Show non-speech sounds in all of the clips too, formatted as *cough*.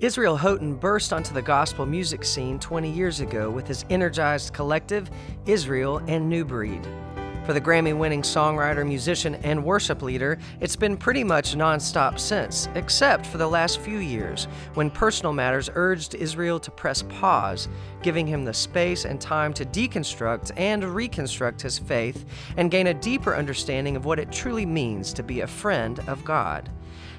Israel Houghton burst onto the gospel music scene 20 years ago with his energized collective, Israel and New Breed. For the Grammy winning songwriter, musician, and worship leader, it's been pretty much nonstop since, except for the last few years, when personal matters urged Israel to press pause, giving him the space and time to deconstruct and reconstruct his faith and gain a deeper understanding of what it truly means to be a friend of God.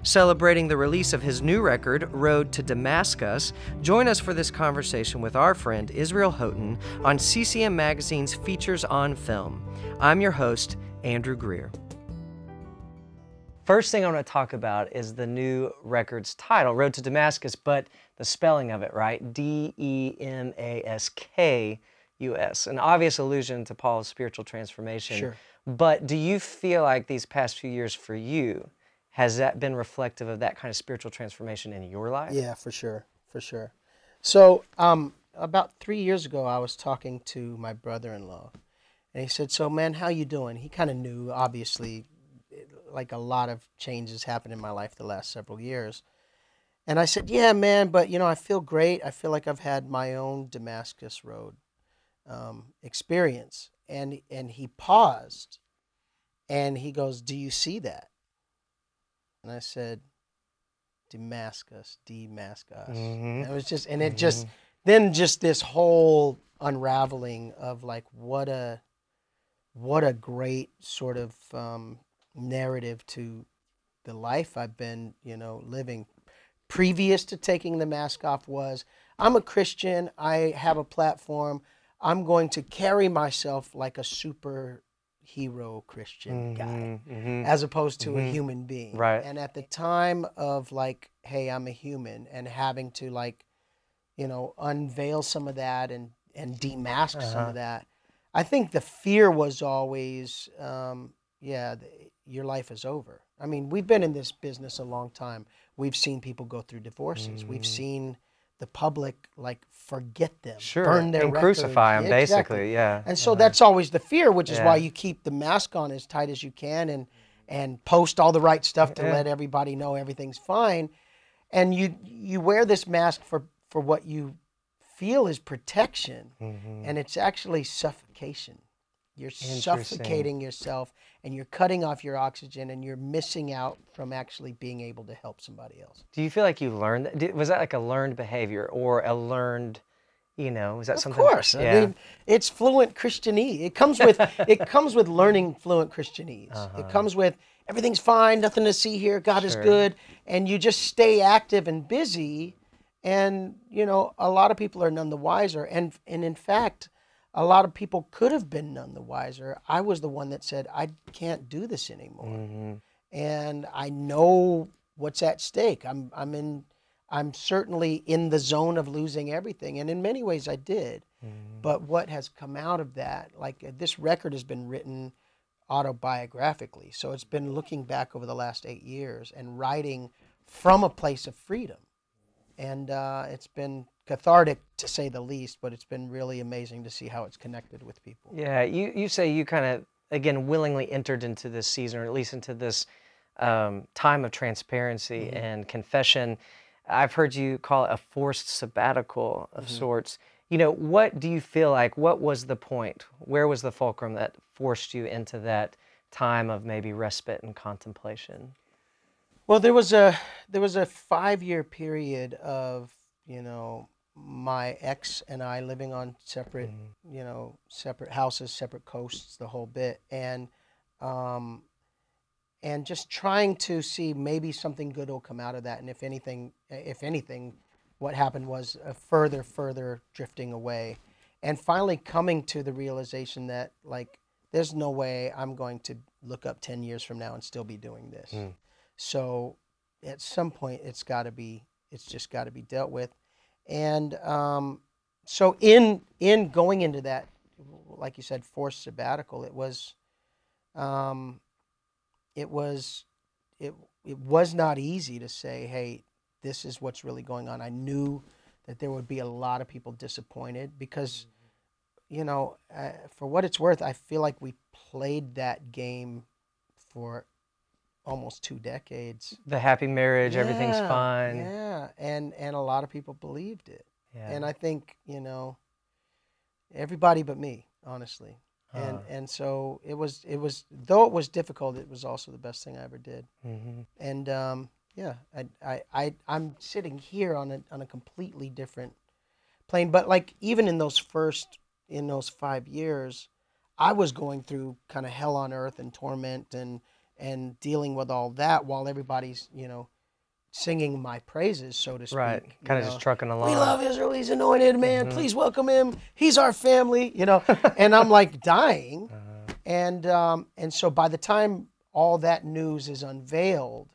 Celebrating the release of his new record, Road to Damascus, join us for this conversation with our friend Israel Houghton on CCM Magazine's Features on Film. I'm your host, Andrew Greer. First thing I want to talk about is the new record's title, Road to Damascus, but the spelling of it, right? D E M A S K U S. An obvious allusion to Paul's spiritual transformation. Sure. But do you feel like these past few years for you, has that been reflective of that kind of spiritual transformation in your life? Yeah, for sure, for sure. So, um, about three years ago, I was talking to my brother-in-law, and he said, "So, man, how you doing?" He kind of knew, obviously, like a lot of changes happened in my life the last several years. And I said, "Yeah, man, but you know, I feel great. I feel like I've had my own Damascus Road um, experience." And and he paused, and he goes, "Do you see that?" And I said, Damascus, Damascus. Mhm. It was just, and it just, then just this whole unraveling of like what a, what a great sort of um, narrative to the life I've been, you know, living. Previous to taking the mask off was, I'm a Christian. I have a platform. I'm going to carry myself like a superhero Christian guy Mhm, mhm. as opposed to a Mhm. human being. Right. And at the time of like, hey, I'm a human, and having to like, you know, unveil some of that and and demask some Uh-huh. of that, I think the fear was always, um, yeah, th- your life is over. I mean, we've been in this business a long time. We've seen people go through divorces. We've Mhm. seen the public like forget them, Sure. burn their and records. crucify them, exactly. basically. Yeah. And so that's always the fear, which is why you keep the mask on as tight as you can and and post all the right stuff to Yeah. let everybody know everything's fine. And you you wear this mask for for what you feel is protection, Mhm. and it's actually suffocation. You're suffocating yourself and you're cutting off your oxygen and you're missing out from actually being able to help somebody else. Do you feel like you learned that? Did, was that like a learned behavior or a learned, you know, was that Of something? Of course, Yeah. I mean, it's fluent Christianese. It comes with *laughs* it comes with learning fluent Christianese. Uh-huh. It comes with everything's fine, nothing to see here. God is good, and you just stay active and busy. And you know, a lot of people are none the wiser. And and in fact, a lot of people could have been none the wiser. I was the one that said I can't do this anymore, Mhm. and I know what's at stake. I'm I'm in. I'm certainly in the zone of losing everything, and in many ways, I did. Mhm. But what has come out of that, like uh, this record has been written autobiographically. So it's been looking back over the last eight years and writing from a place of freedom. And uh, it's been cathartic to say the least, but it's been really amazing to see how it's connected with people. Yeah, you, you say you kind of, again, willingly entered into this season, or at least into this um, time of transparency Mm-hmm. and confession. I've heard you call it a forced sabbatical of Mm-hmm. sorts. You know, what do you feel like? What was the point? Where was the fulcrum that forced you into that time of maybe respite and contemplation? Well, there was a there was a five year period of you know my ex and I living on separate you know separate houses, separate coasts, the whole bit, and um, and just trying to see maybe something good will come out of that, and if anything, if anything, what happened was a further further drifting away, and finally coming to the realization that like there's no way I'm going to look up ten years from now and still be doing this. Mm. So at some point, it's got to be, it's just got to be dealt with. And um, so in in going into that, like you said, forced sabbatical, it was, um, it was, it it was not easy to say, hey, this is what's really going on. I knew that there would be a lot of people disappointed because, you know, uh, for what it's worth, I feel like we played that game for almost two decades. The happy marriage, everything's fine. Yeah, Yeah, and and a lot of people believed it, Yeah. and I think you know, everybody but me, honestly, and Huh. and so it was it was though it was difficult, it was also the best thing I ever did, Mhm. and um, yeah, I I I I'm sitting here on a on a completely different plane, but like even in those first in those five years, I was going through kind of hell on earth and torment and and dealing with all that while everybody's you know singing my praises, so to speak. Right. Kind of know. just trucking along. We love Israel. He's anointed, man. Mhm. Please welcome him. He's our family, you know. *laughs* and I'm like dying, Uh, and um, and so by the time all that news is unveiled,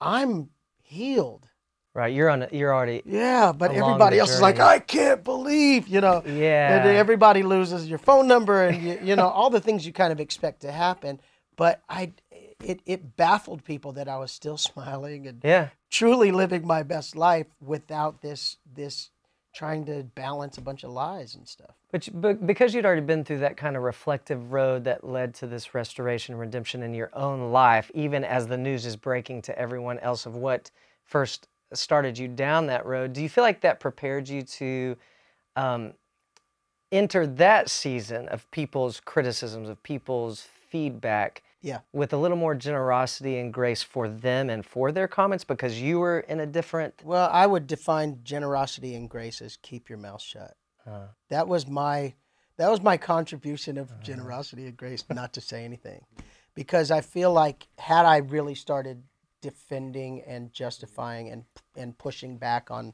I'm healed. right. You're on. A, you're already. Yeah, but everybody else is like. I can't believe, you know. Yeah. And everybody loses your phone number and you, you know all the things you kind of expect to happen. But I, it it baffled people that I was still *laughs* smiling and yeah. truly living my best life without this this trying to balance a bunch of lies and stuff. But, but because you'd already been through that kind of reflective road that led to this restoration and redemption in your own life, even as the news is breaking to everyone else of what first started you down that road, do you feel like that prepared you to um, enter that season of people's criticisms, of people's feedback? Yeah. With a little more generosity and grace for them and for their comments because you were in a different. Well, I would define generosity and grace as keep your mouth shut. Uh, That was my that was my contribution of generosity and grace not to say anything. Because I feel like had I really started defending and justifying and and pushing back on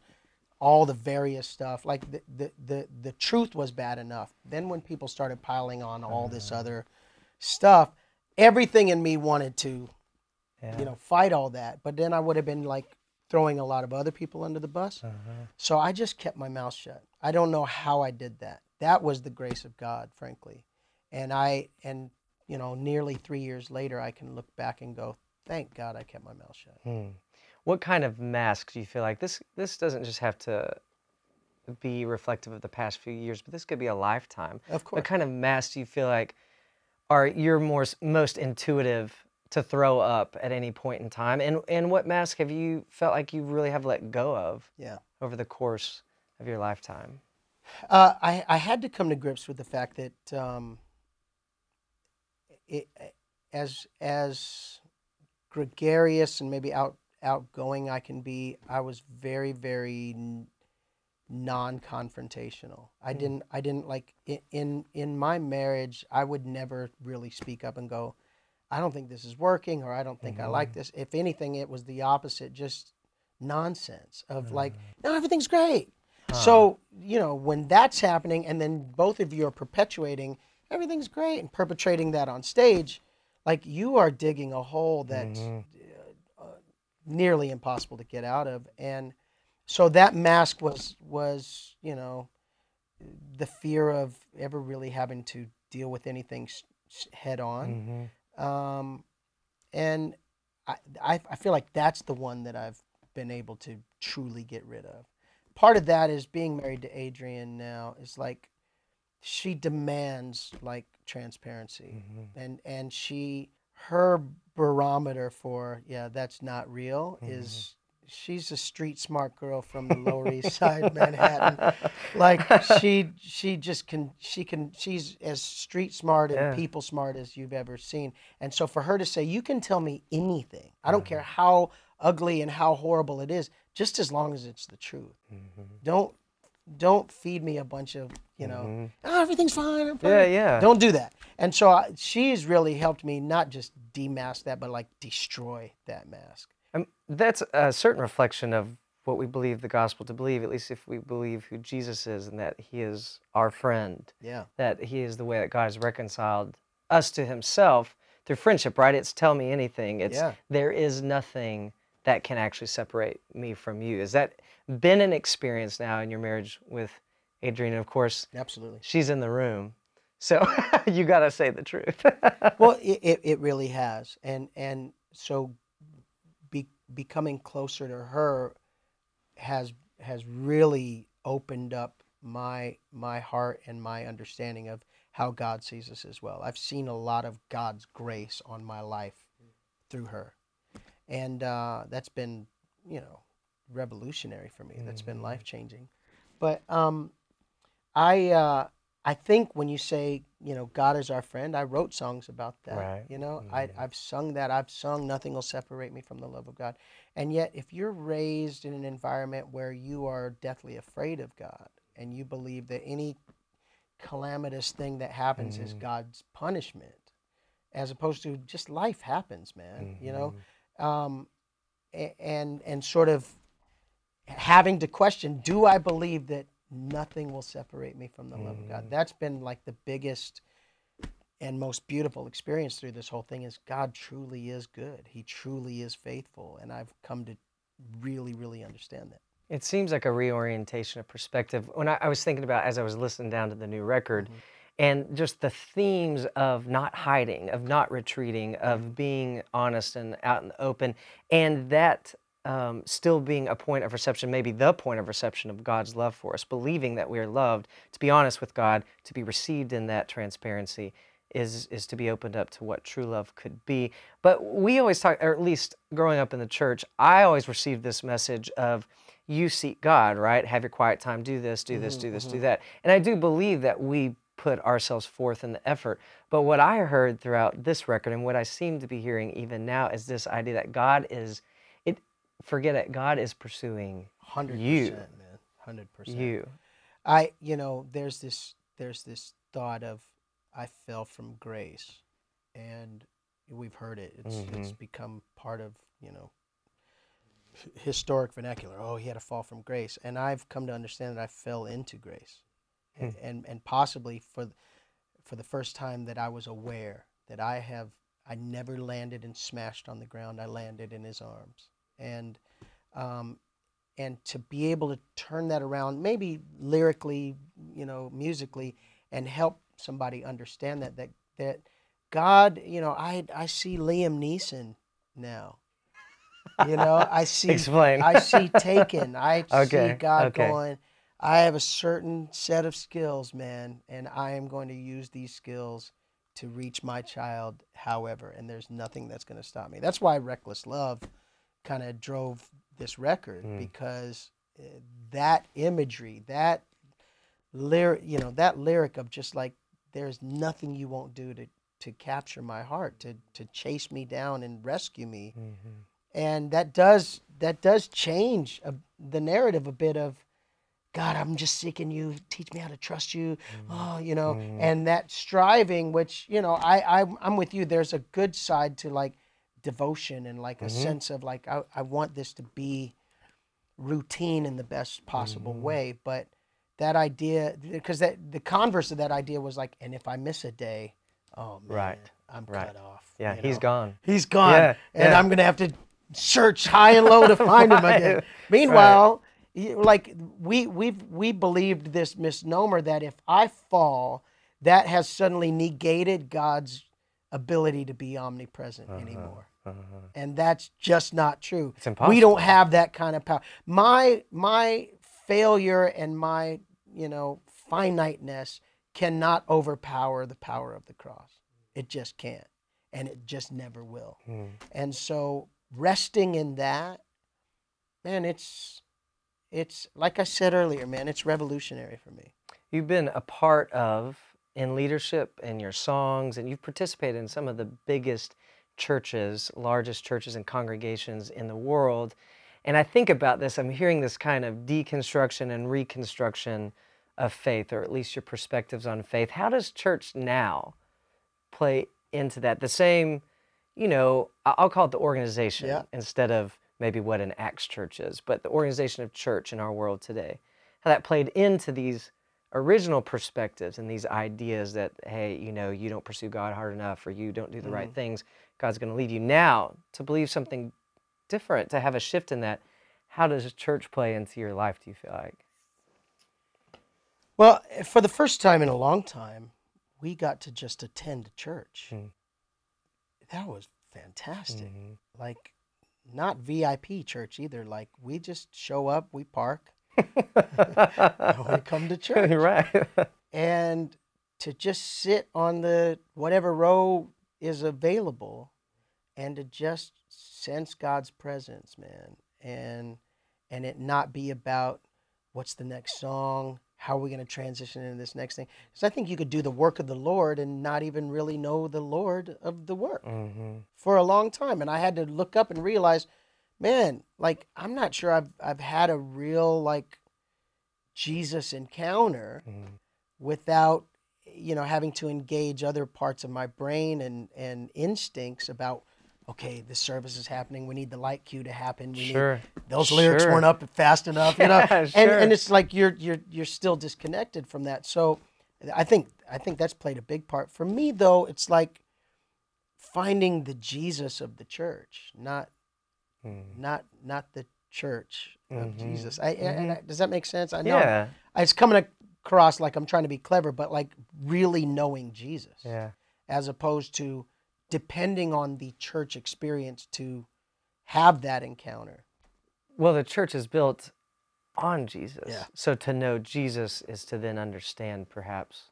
all the various stuff like the the the, the truth was bad enough. Then when people started piling on all this other stuff, everything in me wanted to yeah. you know fight all that, but then I would have been like throwing a lot of other people under the bus. Uh-huh. So I just kept my mouth shut. I don't know how I did that. That was the grace of God, frankly. And I and you know, nearly 3 years later I can look back and go, thank God I kept my mouth shut. Hmm. What kind of mask do you feel like this? This doesn't just have to be reflective of the past few years, but this could be a lifetime. Of course. What kind of mask do you feel like are your more most intuitive to throw up at any point in time? And and what mask have you felt like you really have let go of Yeah. over the course of your lifetime? Uh, I, I had to come to grips with the fact that um, it, as as gregarious and maybe out outgoing I can be, I was very very non-confrontational. I Hmm. didn't I didn't like in in my marriage. I would never really speak up and go, I don't think this is working, or I don't think I like this. If anything, it was the opposite, just nonsense of like, no, everything's great. So, you know, when that's happening and then both of you are perpetuating everything's great and perpetrating that on stage, like you are digging a hole that's uh, nearly impossible to get out of. And so that mask was was, you know, the fear of ever really having to deal with anything head on. Mhm. Um, and I, I, I feel like that's the one that I've been able to truly get rid of. Part of that is being married to Adrienne now is like she demands like transparency and and she her barometer for yeah that's not real is she's a street smart girl from the lower east side Manhattan. Like she she just can she can she's as street smart and Yeah. people smart as you've ever seen. And so for her to say you can tell me anything. I don't mm-hmm. care how ugly and how horrible it is just as long as it's the truth. Mm-hmm. Don't don't feed me a bunch of you know mm-hmm. oh, everything's fine fine." Yeah, yeah. don't do that. And so I, she's really helped me not just demask that but like destroy that mask Um, that's a certain reflection of what we believe the gospel to believe, at least if we believe who Jesus is and that he is our friend, yeah that he is the way that God has reconciled us to himself through friendship, right? It's tell me anything. It's Yeah. there is nothing that can actually separate me from you. Has that been an experience now in your marriage with Adrienne? Of course, absolutely she's in the room. So *laughs* you got to say the truth. *laughs* well it, it, it really has and and so becoming closer to her has has really opened up my my heart and my understanding of how God sees us as well. I've seen a lot of God's grace on my life through her, and uh, that's been you know revolutionary for me. That's been life changing. But um, I uh, I think when you say you know God is our friend, I wrote songs about that. Right. You know, I mm-hmm. I've sung that. I've sung "Nothing Will Separate Me from the Love of God." And yet, if you're raised in an environment where you are deathly afraid of God and you believe that any calamitous thing that happens is mm-hmm. God's punishment, as opposed to just life happens, man. You know, mm-hmm. um, and and sort of having to question: Do I believe that nothing will separate me from the love of God? Mm. That's been like the biggest and most beautiful experience through this whole thing is God truly is good. He truly is faithful, and I've come to really, really understand that. It seems like a reorientation of perspective. When I, I was thinking about as I was listening down to the new record, mm-hmm. and just the themes of not hiding, of not retreating, of being honest and out in the open, and that um, still being a point of reception, maybe the point of reception of God's love for us, believing that we are loved, to be honest with God, to be received in that transparency. Is, is to be opened up to what true love could be. But we always talk, or at least growing up in the church, I always received this message of you seek God, right? Have your quiet time, do this, do this, do this, do that. And I do believe that we put ourselves forth in the effort. But what I heard throughout this record and what I seem to be hearing even now is this idea that God is forget it, God is pursuing Hundred You. percent, man. Hundred percent. you. I, you know, there's this, there's this thought of, I fell from grace, and we've heard it. It's, it's mm-hmm. become part of, you know, historic vernacular. Oh, he had a fall from grace, and I've come to understand that I fell into grace, hmm. and, and and possibly for, for the first time that I was aware that I have, I never landed and smashed on the ground. I landed in His arms, and. Um, and to be able to turn that around maybe lyrically you know musically and help somebody understand that that that god you know i i see liam neeson now you know *laughs* i see Explain. i see taken i *laughs* see god okay. going i have a certain set of skills man and i am going to use these skills to reach my child however and there's nothing that's going to stop me that's why reckless love kind of drove this record hmm. because uh, that imagery, that lyric, you know, that lyric of just like there's nothing you won't do to to capture my heart, to to chase me down and rescue me, mm-hmm. and that does that does change a, the narrative a bit of. God, I'm just seeking you. Teach me how to trust you. Mm-hmm. Oh, you know, mm-hmm. and that striving, which you know, I, I I'm with you. There's a good side to like devotion and like a mm-hmm. sense of like I, I want this to be routine in the best possible mm-hmm. way. But that idea because that the converse of that idea was like and if i miss a day oh man Right, i'm right. cut off Yeah, you he's know? gone. he's gone. Yeah, and yeah. i'm gonna have to search high and low to *laughs* find him again. Right, meanwhile y- like we we've we believed this misnomer that if i fall that has suddenly negated god's ability to be omnipresent uh-huh. anymore Uh-huh. and that's just not true. It's We don't have that kind of power. My my failure and my you know finiteness cannot overpower the power of the cross. It just can't, and it just never will. Hmm. And so resting in that, man, it's it's like I said earlier, man, it's revolutionary for me. You've been a part of in leadership in your songs, and you've participated in some of the biggest churches, largest churches and congregations in the world. And I think about this, I'm hearing this kind of deconstruction and reconstruction of faith, or at least your perspectives on faith. How does church now play into that? The same, you know, I'll call it the organization Yeah. instead of maybe what an Acts church is, but the organization of church in our world today. How that played into these original perspectives and these ideas that, hey, you know, you don't pursue God hard enough or you don't do the right mm-hmm. things, God's going to lead you. Now, to believe something different, to have a shift in that, how does church play into your life, do you feel like? Well, for the first time in a long time, we got to just attend a church. Hmm. That was fantastic. Mm-hmm. Like, not VIP church either. Like, we just show up, we park, *laughs* and we come to *laughs* church. right. And to just sit on the whatever row is available and to just sense God's presence, man. And and it not be about what's the next song, how are we going to transition into this next thing? Because I think you could do the work of the Lord and not even really know the Lord of the work Mm-hmm. for a long time. And I had to look up and realize, man, like I'm not sure I've I've had a real like Jesus encounter Mm-hmm. without you know having to engage other parts of my brain and and instincts about okay the service is happening we need the light cue to happen we need Sure. those lyrics Sure. weren't up fast enough you *laughs* know Yeah, and sure. and it's like you're you're you're still disconnected from that so i think i think that's played a big part for me though it's like finding the jesus of the church not Mm. not not the church of Mhm. jesus I, and I- does that make sense i know Yeah. it's coming across like i'm trying to be clever but like really knowing jesus Yeah. as opposed to depending on the church experience to have that encounter Well, the church is built on Jesus. Yeah. So to know Jesus is to then understand perhaps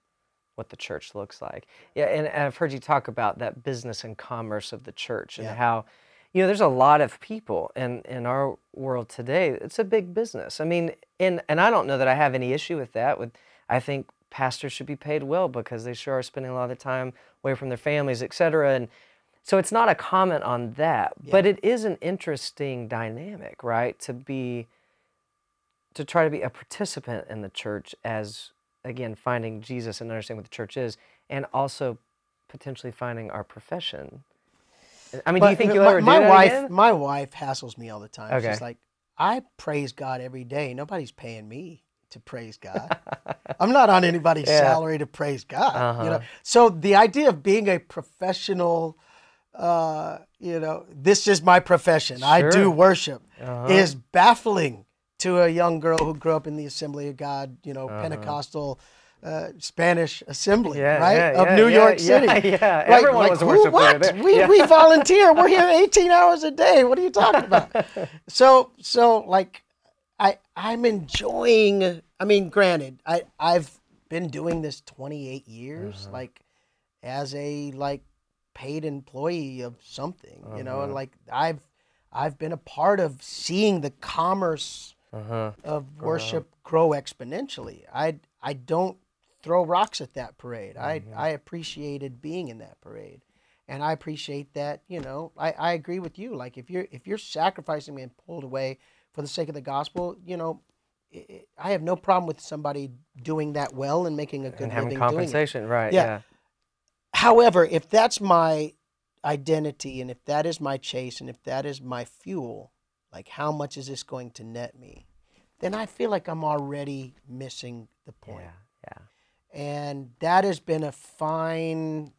what the church looks like. Yeah, and I've heard you talk about that business and commerce of the church and Yeah. how you know there's a lot of people in in our world today. It's a big business. I mean, and and I don't know that I have any issue with that. With I think pastors should be paid well because they sure are spending a lot of time away from their families, et cetera. And so it's not a comment on that, but it is an interesting dynamic, right? To be to try to be a participant in the church as again finding Jesus and understanding what the church is, and also potentially finding our profession. I mean, do you think you'll my, ever do my that wife again? my wife hassles me all the time she's like i praise god every day nobody's paying me to praise god i'm not on anybody's *laughs* Yeah. salary to praise god you know Uh-huh. so the idea of being a professional uh, you know this is my profession i do worship Uh-huh. is baffling to a young girl who grew up in the assembly of god you know Uh-huh. pentecostal uh, Spanish assembly, Yeah, right, yeah, of yeah, New York City. yeah. Right, Everyone like, was who, what? *laughs* We, we volunteer. We're here *laughs* 18 hours a day. What are you talking about? *laughs* so, so like, I I'm enjoying. I mean, granted, I I've been doing this 28 years, Uh-huh. like, as a like paid employee of something, you know, and Uh-huh. like I've I've been a part of seeing the commerce Uh-huh. of worship grow exponentially. I I don't throw rocks at that parade. I mm-hmm. I appreciated being in that parade. And I appreciate that, you know, I, I agree with you. Like if you're if you're sacrificing being pulled away for the sake of the gospel, you know, i i I have no problem with somebody doing that well and making a good And having living doing it. compensation, right? Yeah. Yeah. However, if that's my identity and if that is my chase and if that is my fuel, like how much is this going to net me? Then I feel like I'm already missing the point. Yeah. And that has been a fine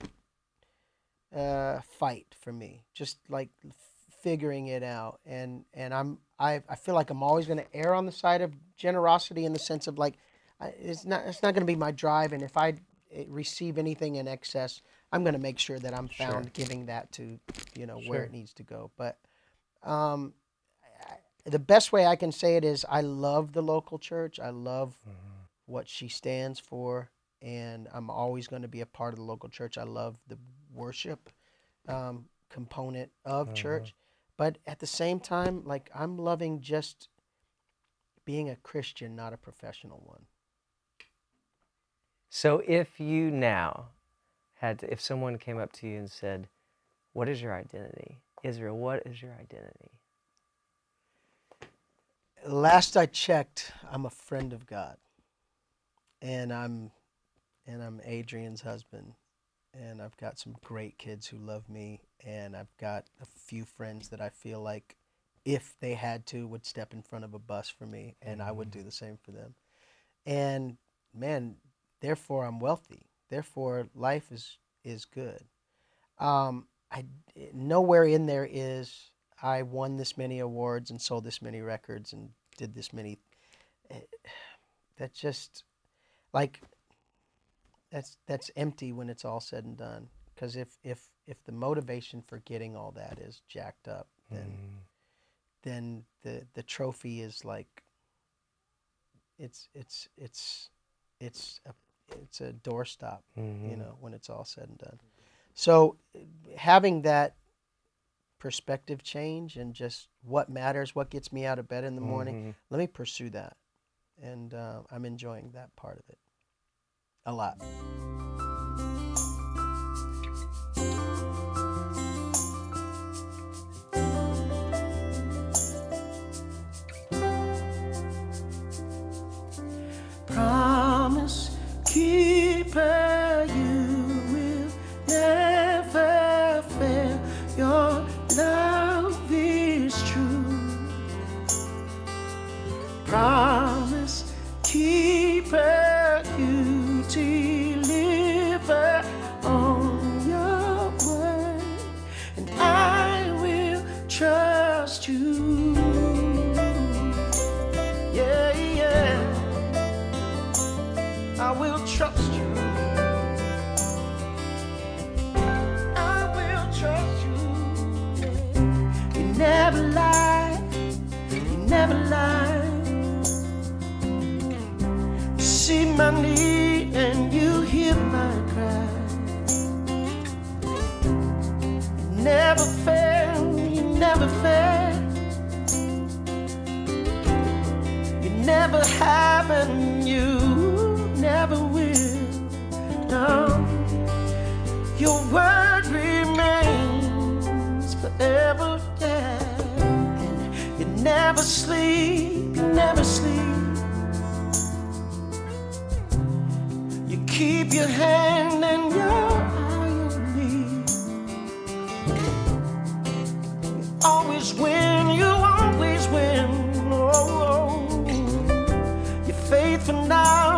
uh, fight for me, just like f- figuring it out. And and I'm I, I feel like I'm always going to err on the side of generosity in the sense of like I, it's not it's not going to be my drive. And if I eh, receive anything in excess, I'm going to make sure that I'm found giving that to you know where it needs to go. But um, I- the best way I can say it is I love the local church. I love what she stands for, and I'm always going to be a part of the local church. I love the worship um, component of church, but at the same time, like I'm loving just being a Christian, not a professional one. So if you now had to, if someone came up to you and said, "What is your identity, Israel? What is your identity?" Last I checked, I'm a friend of God, and I'm and I'm Adrienne's husband, and I've got some great kids who love me, and I've got a few friends that I feel like, if they had to, would step in front of a bus for me, and I would do the same for them. And man, therefore I'm wealthy. Therefore life is is good. Um, I nowhere in there is I won this many awards and sold this many records and did this many. eh, *sighs* That just like that's that's empty when it's all said and done. Because if if if the motivation for getting all that is jacked up, then mm. then the the trophy is like it's it's it's it's a it's a doorstop, mm-hmm. you know, when it's all said and done. So having that perspective change and just what matters, what gets me out of bed in the morning, mm-hmm. let me pursue that, and uh, I'm enjoying that part of it. Olá. never happen, you never will. No, your word remains forever, yeah. And you never sleep, you never sleep. You keep your hand and your eye on me. You always when you for now.